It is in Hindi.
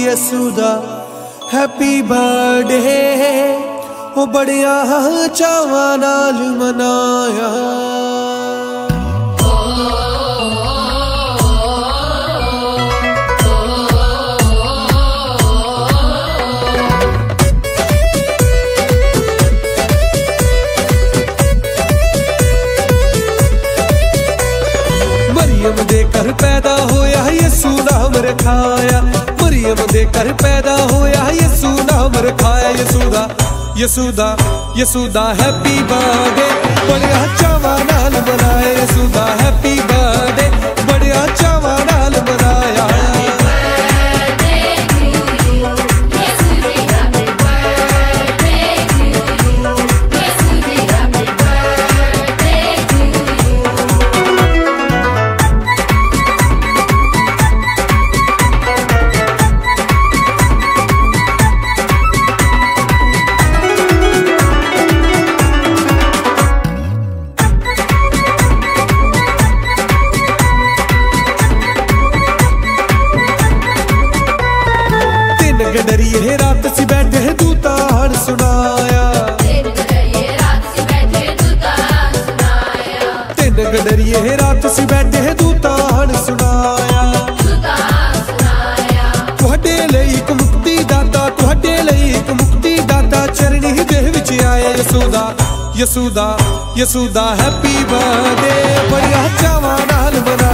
ਯਸੂਦਾ ਹੈਪੀ ਬਰਥਡੇ ਉਹ ਬੜਿਆ ਚਾਵਾਂ ਨਾਲ ਮਨਾਇਆ ਮਰੀਮ ਦੇ ਘਰ ਪੈਦਾ ਹੋਇਆ ਯਿਸੂ ਨਾਮ ਰਖਾਇਆ सेव दे कर पैदा होया यसु नाम रखाया यसुदा यसुदा यसूदा हैप्पी बर्थडे बड़ा अच्छा चावा गडरिए रात सी बैठे तू तार सुनाया तिन गडरिए रात सी बैठे तू तार सुनाया ਤੁਹਾਡੇ ਲਈ ਇੱਕ ਮੁਕਤੀ ਦਾਤਾ, ਤੁਹਾਡੇ ਲਈ ਇੱਕ ਮੁਕਤੀ ਦਾਤਾ। ਚਰਣੀ ਦੇ ਵਿੱਚ ਆਏ ਯਸੂਦਾ ਯਸੂਦਾ ਯਸੂਦਾ ਹੈਪੀ ਬਰਥਡੇ। ਬੜੀਆਂ ਚਾਵਾਂ ਨਾਲ ਮਨਾ